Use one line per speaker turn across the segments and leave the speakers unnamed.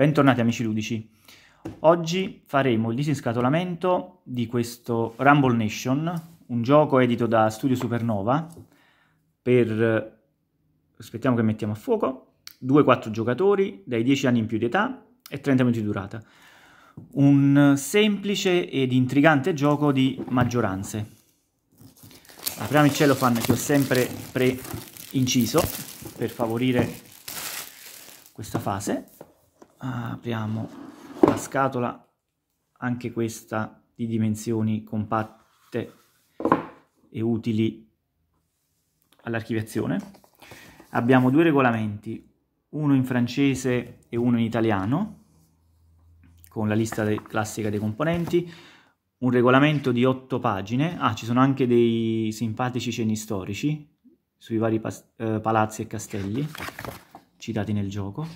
Bentornati amici ludici. Oggi faremo il disinscatolamento di questo Rumble Nation, un gioco edito da Studio Supernova per aspettiamo che mettiamo a fuoco 2-4 giocatori dai 10 anni in più di età e 30 minuti di durata. Un semplice ed intrigante gioco di maggioranze. Apriamo il cellophane che ho sempre pre-inciso per favorire questa fase apriamo la scatola, anche questa di dimensioni compatte e utili all'archiviazione. Abbiamo due regolamenti, uno in francese e uno in italiano, con la lista de classica dei componenti, un regolamento di otto pagine, ah ci sono anche dei simpatici cenni storici sui vari eh, palazzi e castelli citati nel gioco,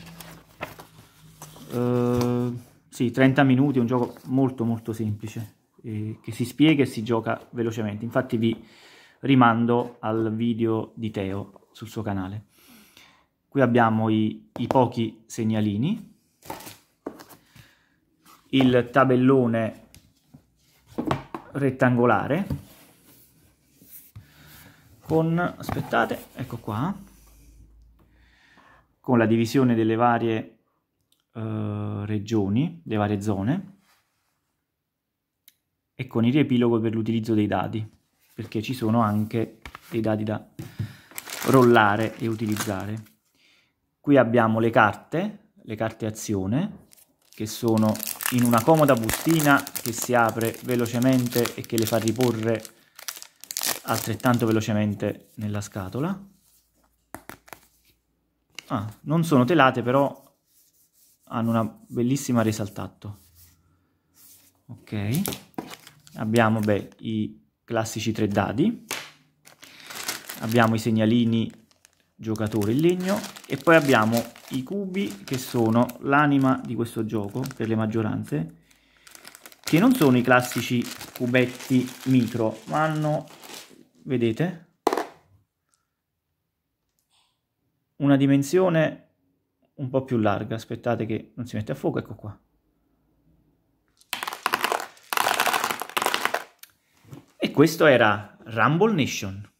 Uh, sì, 30 minuti, un gioco molto molto semplice, eh, che si spiega e si gioca velocemente. Infatti vi rimando al video di Teo sul suo canale. Qui abbiamo i, i pochi segnalini, il tabellone rettangolare. Con, aspettate, ecco qua, con la divisione delle varie uh, regioni, le varie zone, e con il riepilogo per l'utilizzo dei dati, perché ci sono anche dei dati da rollare e utilizzare. Qui abbiamo le carte, le carte azione, che sono in una comoda bustina che si apre velocemente e che le fa riporre altrettanto velocemente nella scatola. Ah, non sono telate però hanno una bellissima resa al tatto. Ok, abbiamo beh, i classici tre dadi, abbiamo i segnalini giocatore in legno e poi abbiamo i cubi che sono l'anima di questo gioco per le maggioranze che non sono i classici cubetti micro ma hanno vedete una dimensione un po' più larga, aspettate che non si mette a fuoco, ecco qua. E questo era Rumble Nation.